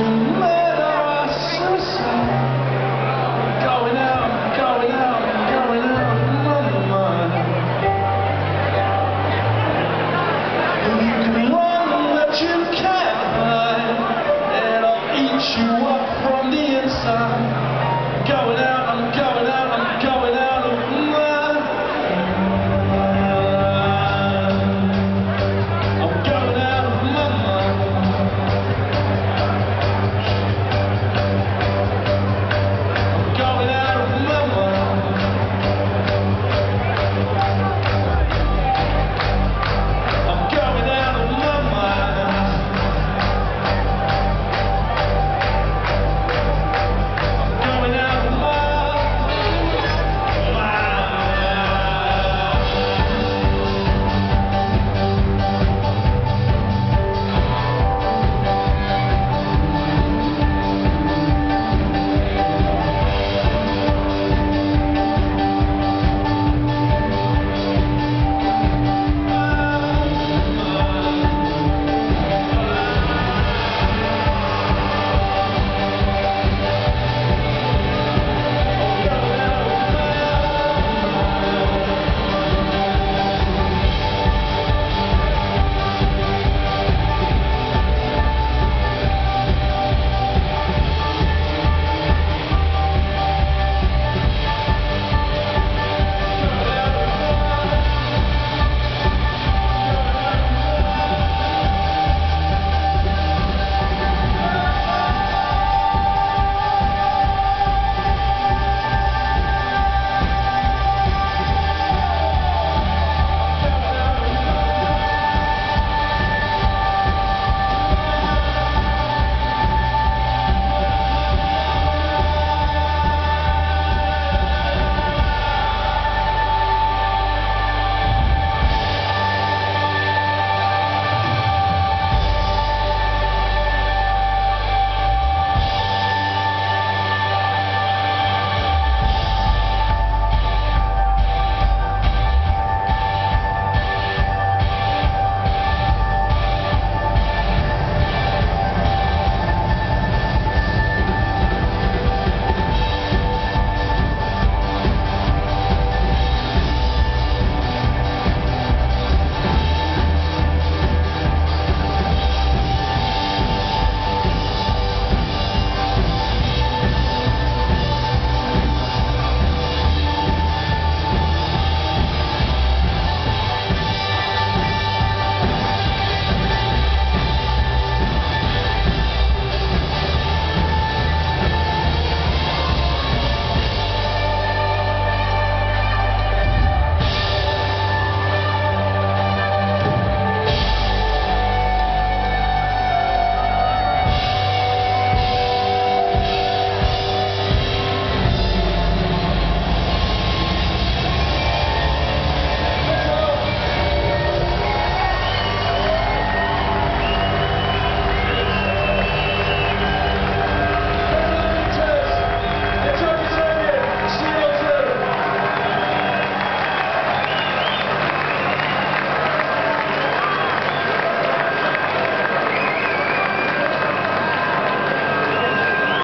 Amen.